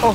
어.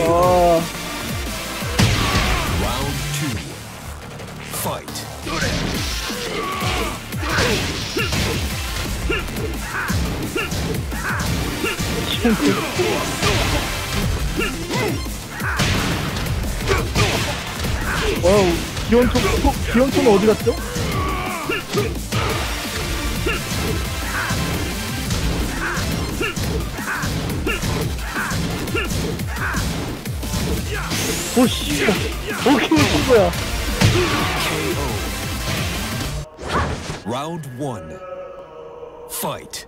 어. Round two. Fight. 와우. 기원총, 어, 기원총은 어디 갔죠? 오, 씨. 오, 기원총 거야. Round one. Fight.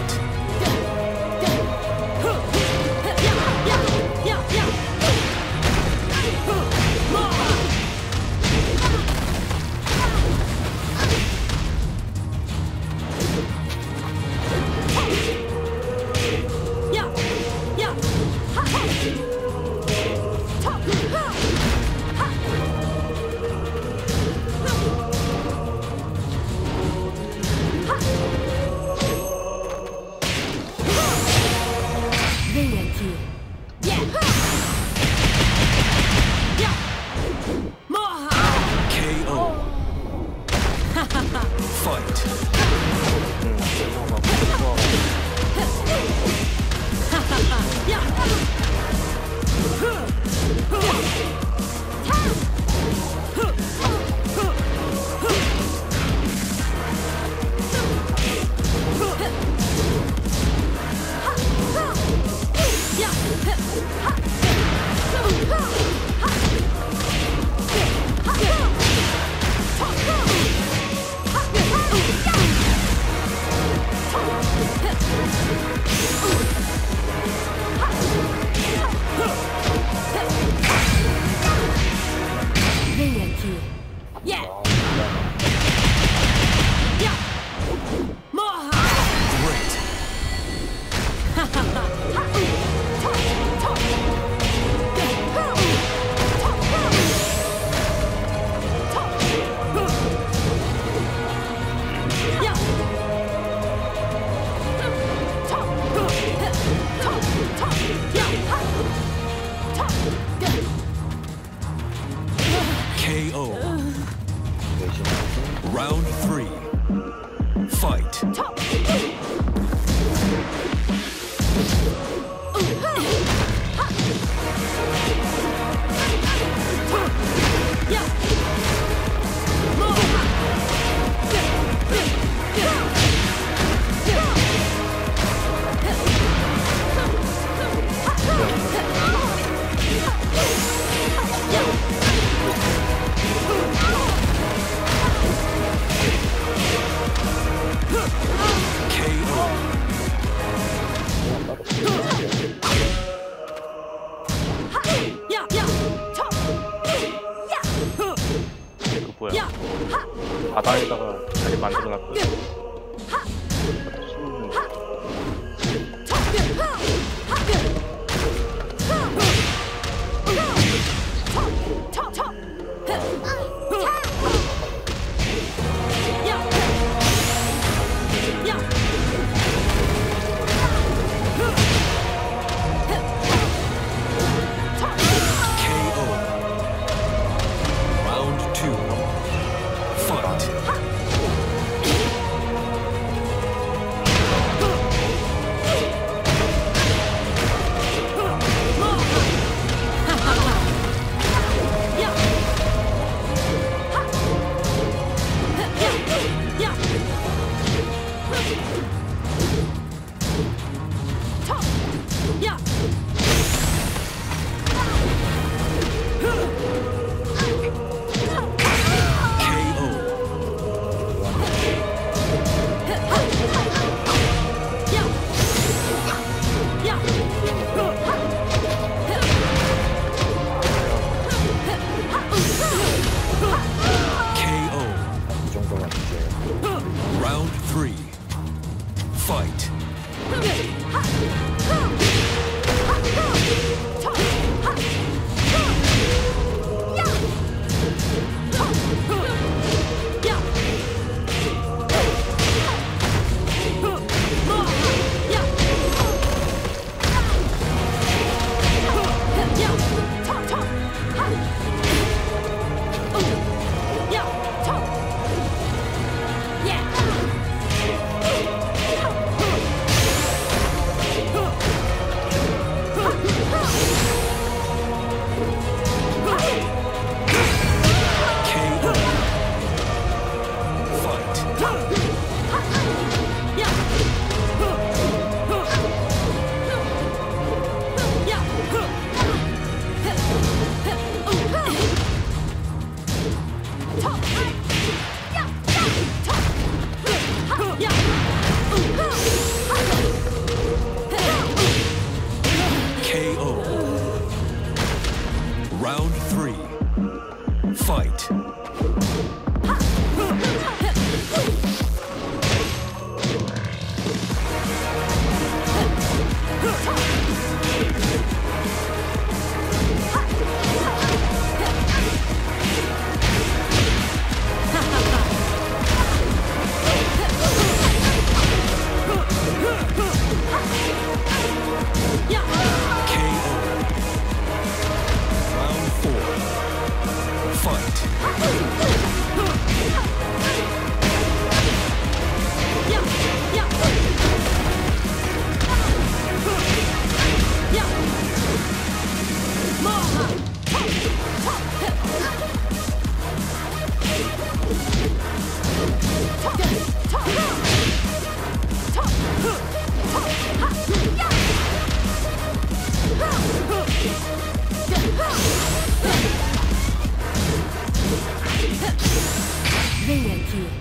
Fight. KO. Round three. Fight. Top. 바다에다가 자리 만들어놨거든요. Top! Top! Fight. KO.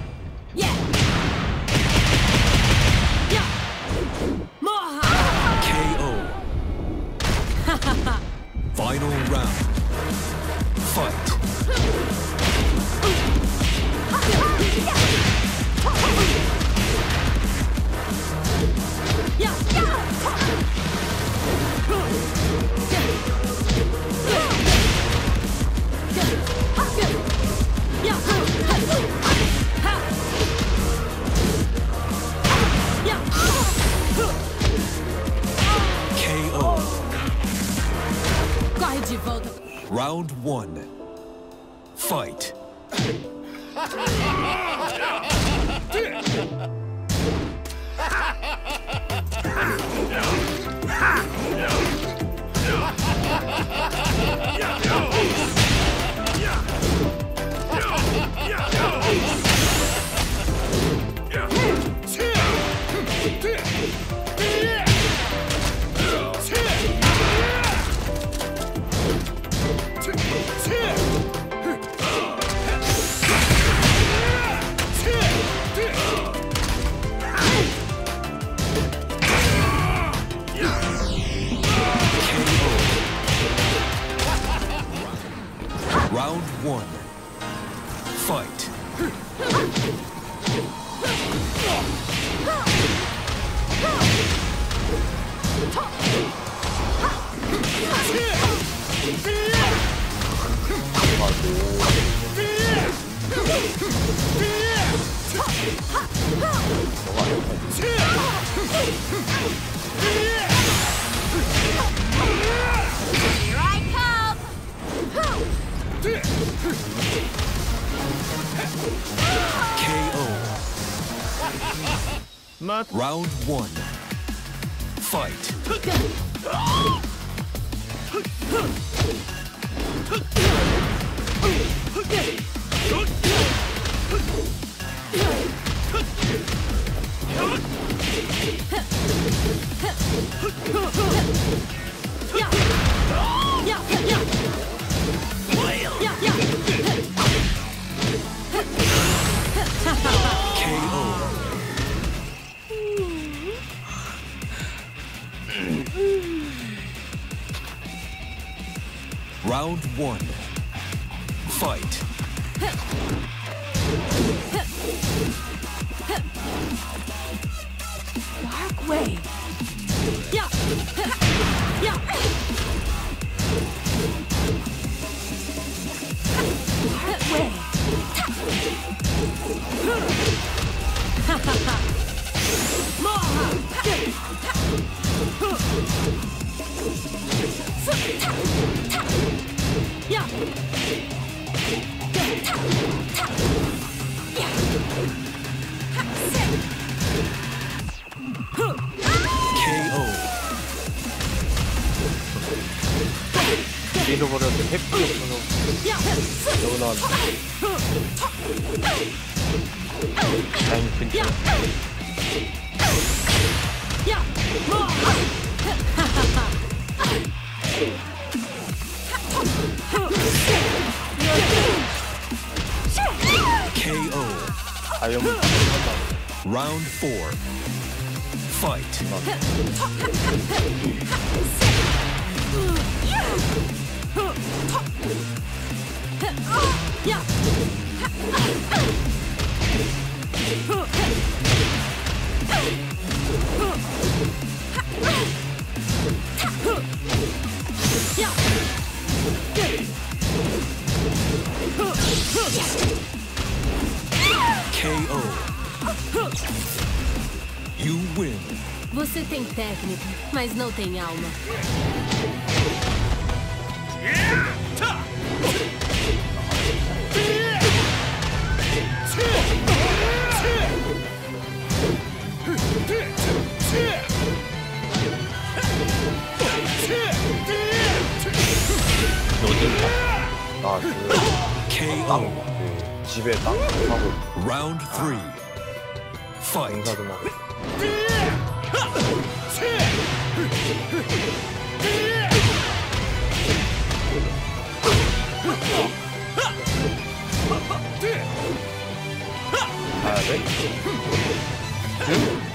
Round one. Way. 잃어버렸는데 핵이 없어서 여기 나왔네 다행히 괜찮아 KO. 아이언 Round four. Fight. Yeah. KO. Você tem técnica, mas não tem alma. ああ、ダムが。Round three. Fight. Uh, ready? Two.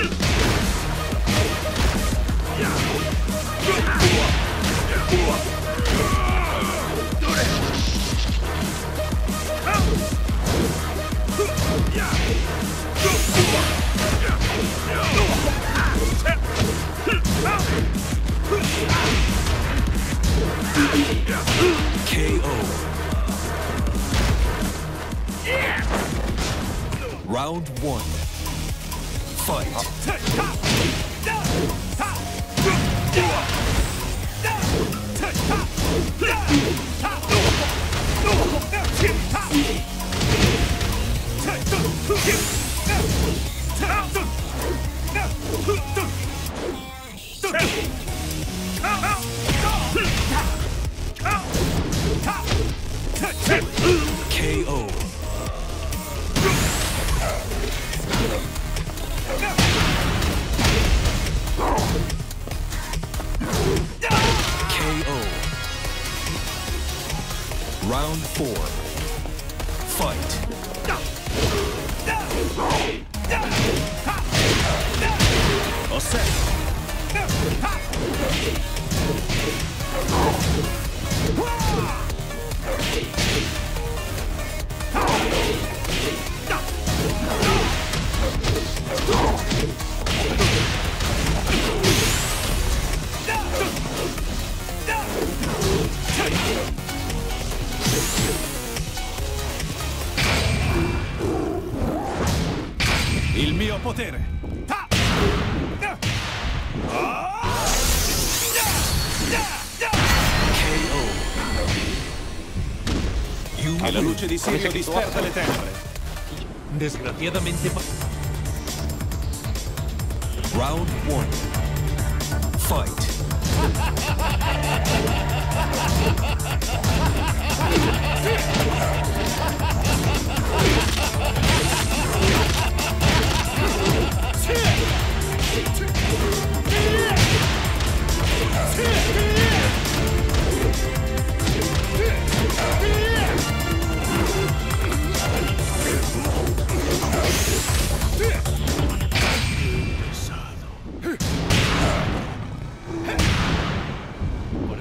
Hmph! Alla luce di Sirio disperda le Round 1. Fight.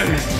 Amen.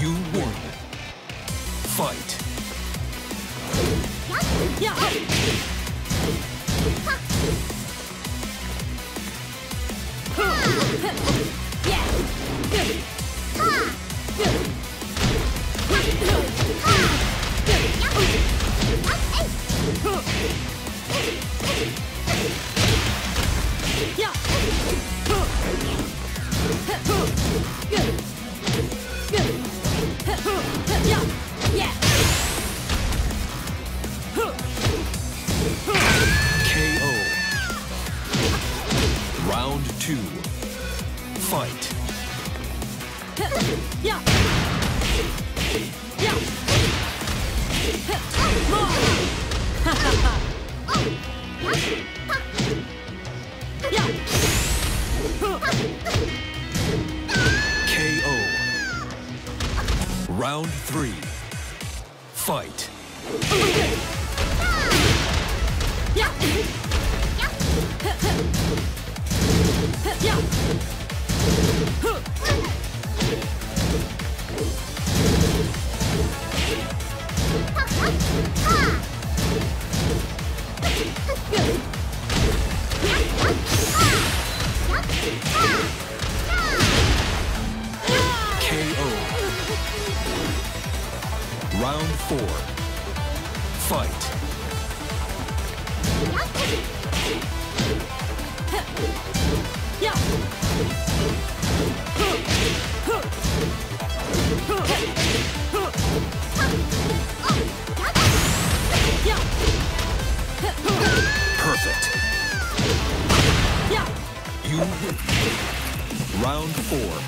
You won. Fight. Yeah. Two. Fight. KO. Round three. Fight. KO. Round four. Fight. Perfect. You win. Round four.